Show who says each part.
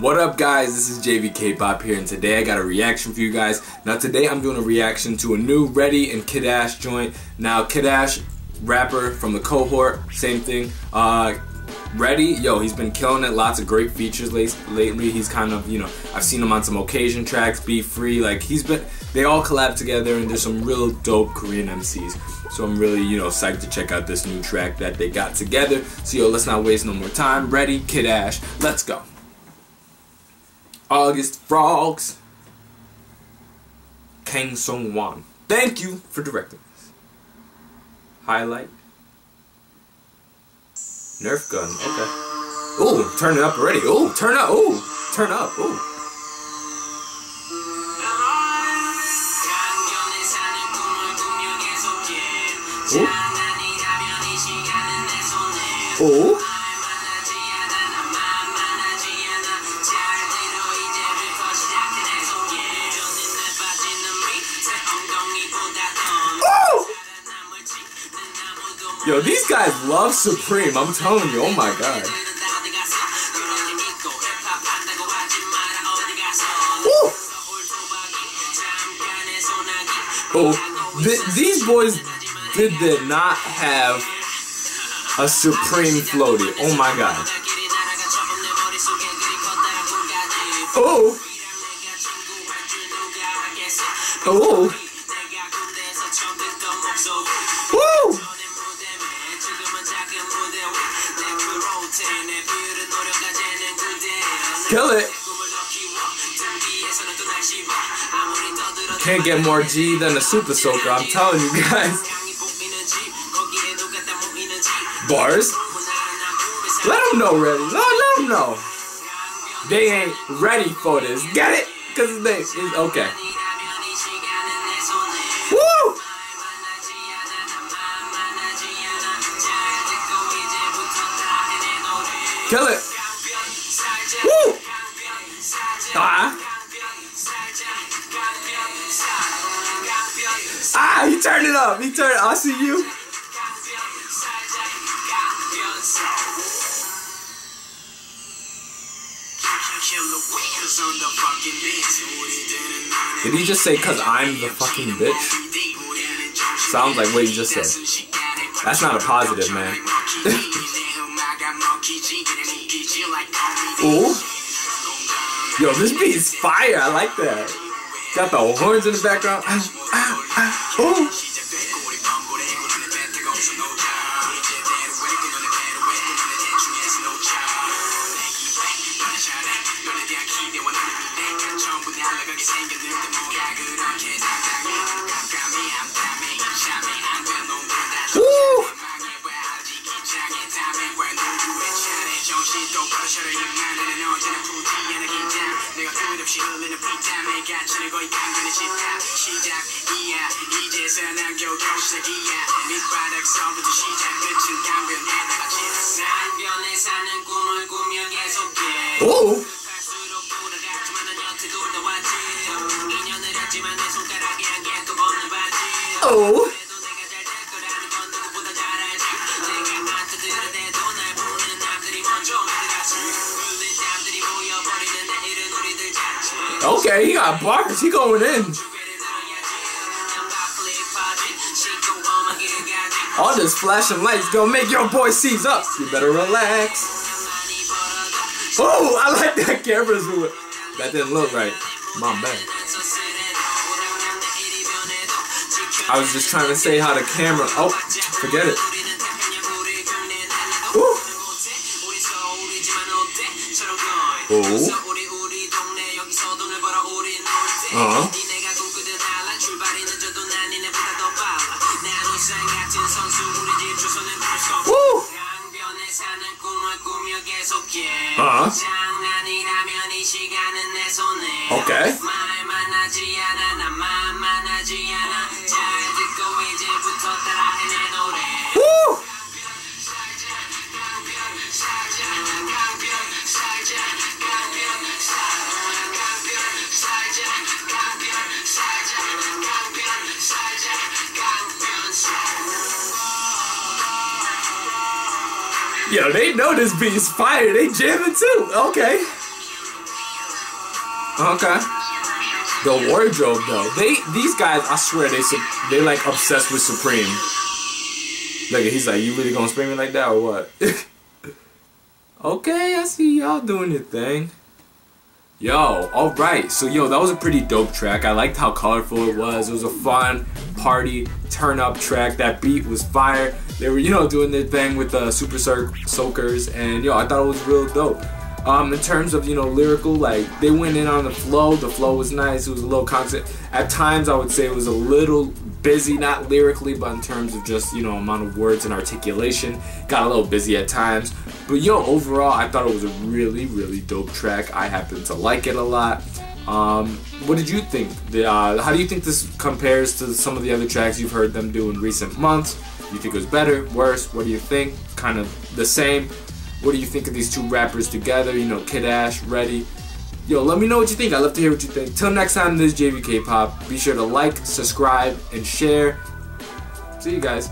Speaker 1: What up guys, this is Jayvee Pop here and today I got a reaction for you guys. Now today I'm doing a reaction to a new Reddy and Kid Ash joint. Now Kid Ash, rapper from the cohort, same thing. Uh, Reddy, yo, he's been killing it. Lots of great features lately. He's kind of, you know, I've seen him on some Okasian tracks, B-Free. Like he's been, they all collab together, and there's some real dope Korean MCs. So I'm really, you know, psyched to check out this new track that they got together. So yo, let's not waste no more time. Reddy, Kid Ash, let's go. August Frogs. Kang Sung Wan. Thank you for directing this. Hi-Lite. Nerf gun. Okay. Ooh, turn it up already. Ooh, turn up. Ooh, turn up. Ooh. Ooh. Yo, these guys love Supreme. I'm telling you. Oh my god. Oh, th these boys did, did not have a Supreme floaty. Oh my god. Oh. Oh. Kill it. Can't get more G than a Super Soaker, I'm telling you guys. Bars? Let them know ready. Let, let them know. They ain't ready for this. Get it? Because they, it's okay. Woo! Kill it. Ah, he turned it up. He turned I see you. Did he just say, cause I'm the fucking bitch? Sounds like what he just said. That's not a positive, man. Ooh. Yo, this beat is fire. I like that. Got the horns in the background. Ooh. 없이 흘리는 피땀에 갇히는 거의 강변의 집합 시작이야. 이제서야 난 겨우겨우 시작이야. 밑바닥서부터 시작. 끝은 강변에다가 지나 강변에 사는 꿈을 꾸며 계속해. 오! 갈수록 돌아가지만 난 여태 돌다 왔지. 인연을 했지만 내 손가락에 한개또 없는 바지. 오! Okay, he got bars. He going in. All this flashing lights gonna make your boy seize up. You better relax. Oh, I like that camera zoom. That didn't look right. My bad. I was just trying to say how the camera. Oh, forget it. Ooh. Oh. 어? 우! 어? 오케이. Yo, they know this beat's fire. They jamming too. Okay.
Speaker 2: Okay. The wardrobe though, they these guys, I swear they they like obsessed with Supreme. Look, he's like, you really gonna spray me like that or what? okay, I see y'all doing your thing. Yo, alright, so yo, that was a pretty dope track. I liked how colorful it was. It was a fun party, turn up track. That beat was fire. They were, you know, doing their thing with the Super Soakers, and yo, I thought it was real dope. Um, in terms of you know lyrical, like they went in on the flow. The flow was nice. It was a little constant. At times, I would say it was a little busy, not lyrically, but in terms of just you know amount of words and articulation. Got a little busy at times. But yo, overall, I thought it was a really, really dope track. I happen to like it a lot. Um, what did you think? The, uh, how do you think this compares to some of the other tracks you've heard them do in recent months? Do you think it was better, worse? What do you think? Kind of the same? What do you think of these two rappers together? You know, Kid Ash, Reddy. Yo, let me know what you think. I'd love to hear what you think. Till next time, this is Jayvee Kpop. Be sure to like, subscribe, and share. See you guys.